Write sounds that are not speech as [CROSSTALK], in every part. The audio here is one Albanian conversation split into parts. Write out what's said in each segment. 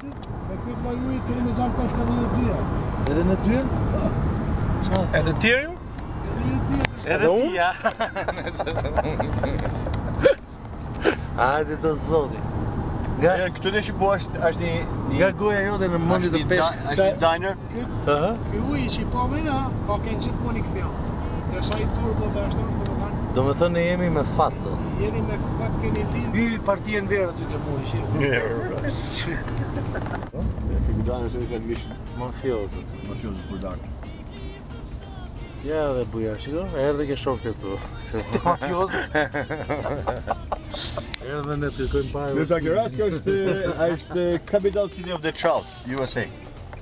Në këtë më ujë të rëmë zanë përshka në një dyja Edhe në dyja? Edhe të tjerë Edhe një dyja Edhe unë? Edhe unë? Ajde të zodi Këtu në që po është një... Nga goja jo dhe në mundi të pesë është një diner Kë ujë që po mëna, po kënë gjithë më një këpjallë Të shajtë turë po të ashtë Do me thënë ne jemi me fatë Jemi me fatë keni ti Biri partijë në verë të të mundi shirë [LAUGHS] Në verë rrë Shqë E këtë dajnë shumë i këtë gishtë Mafiozët Mafiozët për dajnë Ja dhe buja shiko [LAUGHS] [LAUGHS] Erdhe erë dhe ke shokë të tu Mafiozët E erë dhe ne të këtë pajë Në zakërash kjo është A ishte Capital City of the Charles, USA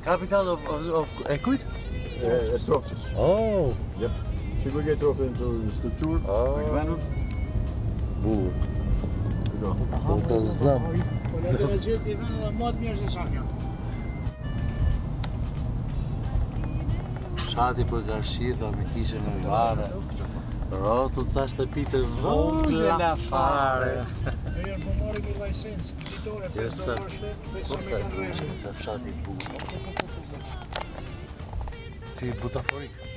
Capital of... E kujtë? E trofqës Oh, jep Ti bëgjë po të ofën ah. të stëtur, po, po, të gëvenur. Buhu. Këtë zëmë. Këtë zëmë. të zëmë. Këtë zëmë. Këtë zëmë. Këtë zëmë. Këtë zëmë. Shati për gërshi dhe me kishë në vare. Rotu të ashtë të pite vëmë të la fare. Këtë zëmë. Këtë zëmë. Këtë zëmë. Këtë zëmë. Këtë zëmë. Këtë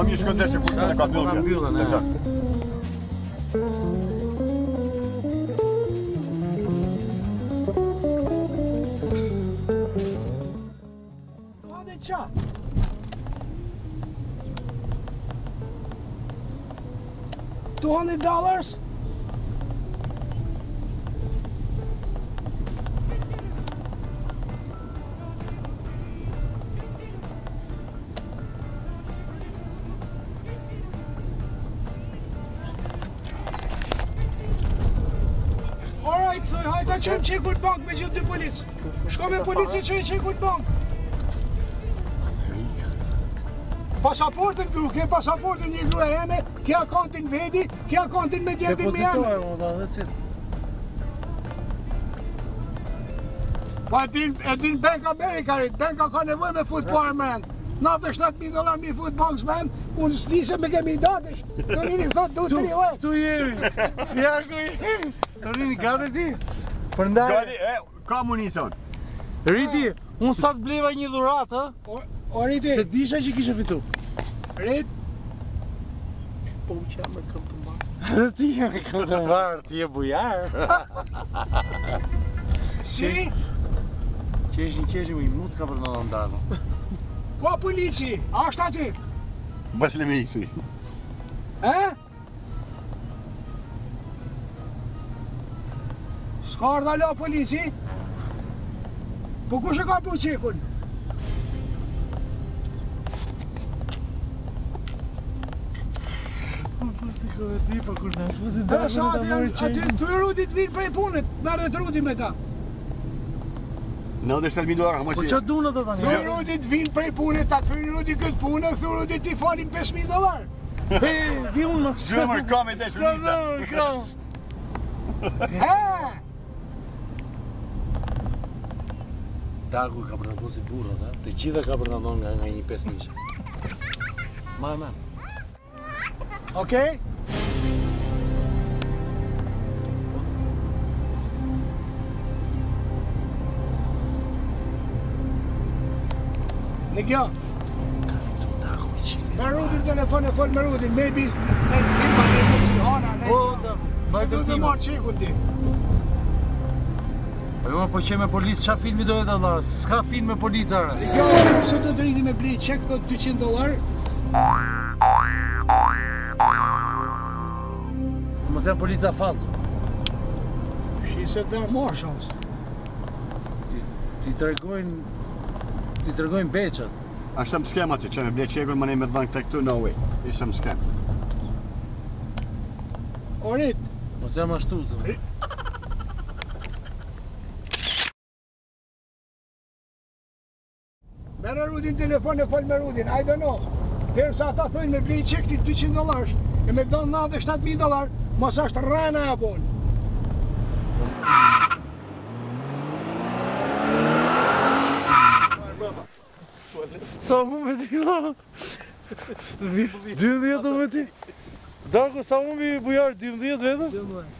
Mam jeszcze też kurwa na kabiulę. Tak, tak. Ciao. $200? qëmë që i me gjithë dy policë. Shko me polici që i që bank Pasaportën për uke, pasaportën një gjurë e eme, kja kontin vedi, kja kontin me djetin me eme. Pa po, e din Bank Amerikari Banka ka nevoj me futë parë me eme. Na dolar mi futë me eme, unë së njëse me kemi datësh. Të rini, dhëtë du të një uetë. [LAUGHS] Të rini, gëtë ti. Për ndaj... e, ka munison. Riti, unë sot bleva një dhurat, ha? O, o Riti... Se disha që kishe fitu. Rit... Po u qa me këmë të mbarë. Dhe [LAUGHS] ti me këmë të mbarë, ti e bujarë. [LAUGHS] si? Qeshin, qeshin, u i mutë ka për në ndarë. Po, pëllici, a është ati? Bëslimi i Eh? Ka ardha la polici? Po ku shë ka po qikun? Po ku shë ka pu Po ku shë ka pu qikun? Po të shë ka pu qikun? Po ku shë ka pu qikun? Po ku shë ka pu qikun? 97.000 hama që... Po që duna do tani? Thurë rudi të vinë prej punë, ta të fyrë rudi këtë punë, Të rudi të i falim 5.000 dolar! [LAUGHS] He, di unë më... Gjumër, kam e të shumë njëta! Gjumër, kam! [LAUGHS] He! dagu ka përndon si burro, da? Të gjitha ka përndon nga nga një pesë mishë. Ma e men. Okej? Në kjo? Me të telefon e fol me rudin, me i bisë. Me i bisë, me i me i bisë, me i bisë, me i bisë, me i bisë, me i bisë, me i bisë, me i bisë, me i Po jo, po që me policë, qa filmi dojë dhe dhe? Ska film me policë arë? Jo, së po të të rinjë me blej qek të 200 dolarë? Më jam policë a falë? Shë i se të Ti të regojnë... Ti të regojnë beqët. A shëmë skema të që me blej qekën, më me dhënë këtë këtu, no way. I shëmë skema. Orit! Më jam ashtu, shtu, Merë rudin telefon e falë me rudin, I don't know. Dere sa ata thënë me blejë qekti 200 dolarës, e me donë 97.000 dolarë, mos është rrëna e bonë. Sa mu me ti la? Dymdhjet u me ti? Dako, sa mu me bujarë, dymdhjet vetëm? Dymdhjet.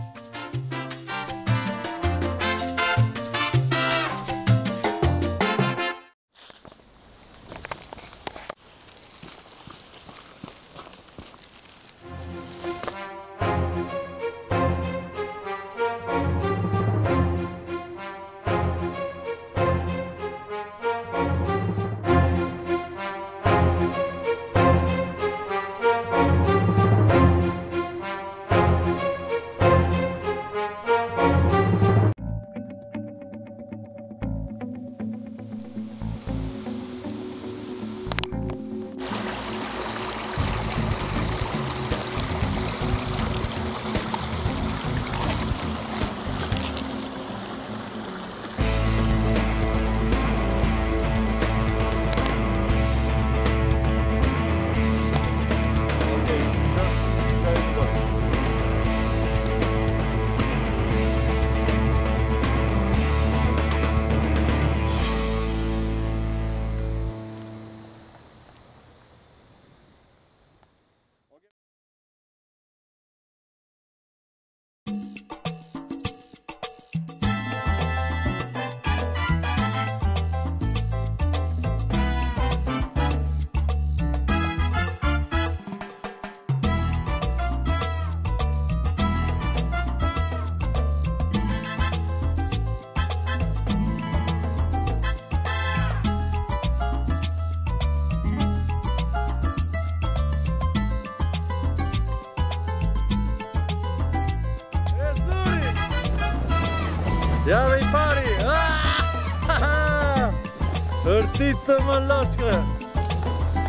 Tita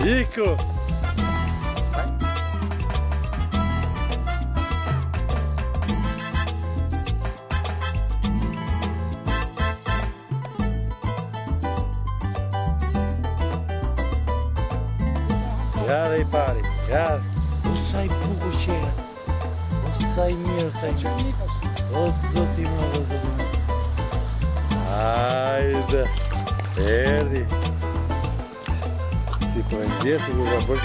Ico! já dei pare, já. o să pouco bucușea, o să-i mir, să-i o último. te mă Здесь было больше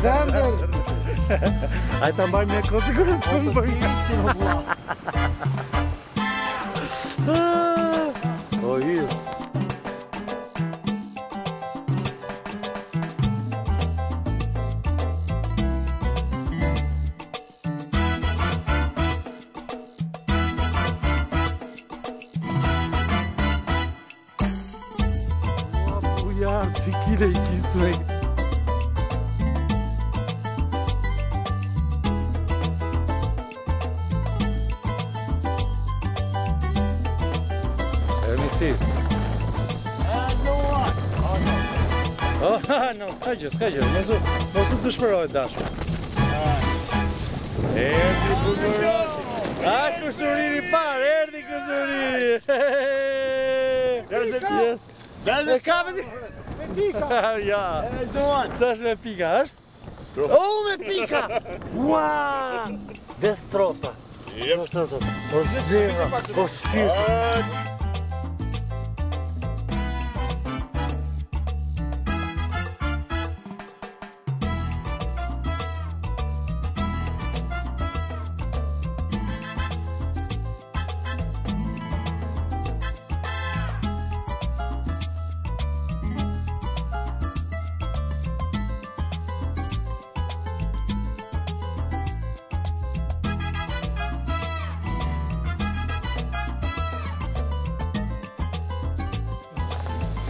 Сандер! Ay tambay um kosigurang tambay. si kide i qizme E mi si ah, No, s'ka gjë, s'ka gjë, me zu, po të të shpërojt dashë. Ah. Erdi kuzurin! A, kuzurin i par, erdi kuzurin! Dhe kapë! Dhe kapë! pika. [LAUGHS] ja. E duan. Sa është pika, është? o me pika. Ua! Dhe trofa. Jep. Po zgjera. Po spirt.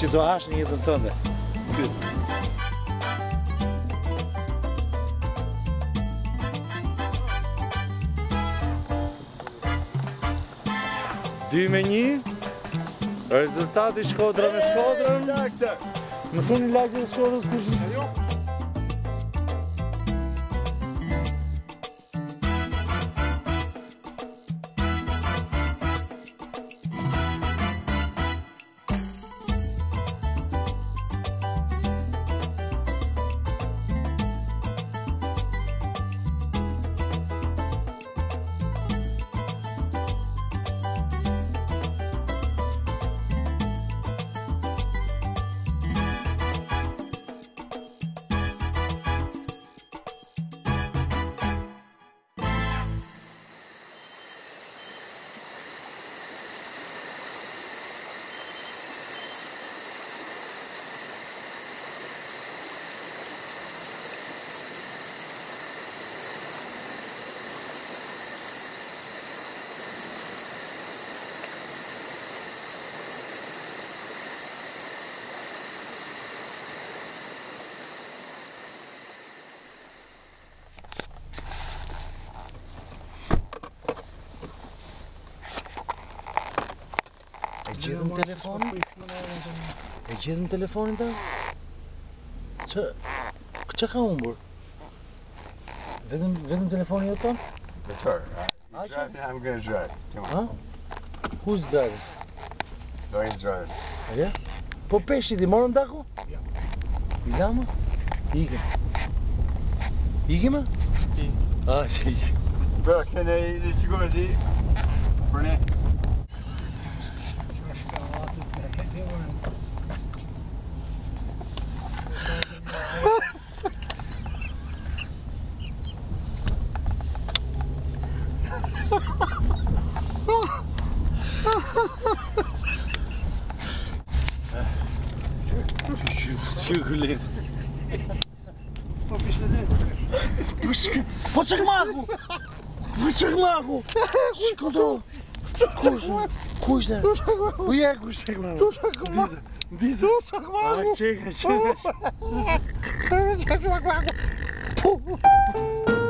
që do hash në jetën tënde. Ky. Dy me një. Rezultati shkodra me shkodrën. Në thunë lagjë e shkodrës kështë. Adio. gjithë në telefonin? E gjithëm telefonin ta? Që... Që që ka unë burë? Vedëm telefonin e tonë? Dhe tërë, ha? Në gjatë e hamë gërë gjatë, që ma? Kusë dërë? Dojë në gjatë. Po peshti di morën dako? Ja. I lama? Ike. Ike ma? Ike. A, që ike. Bërë, këne i në qëgërë di? Përne. Përne. Serlago! Escutou! Kuźna, kuźna, o szczególnie. Tu tak ma, widzę. Tu ah, chega, chega, chega, czekaj, czekaj.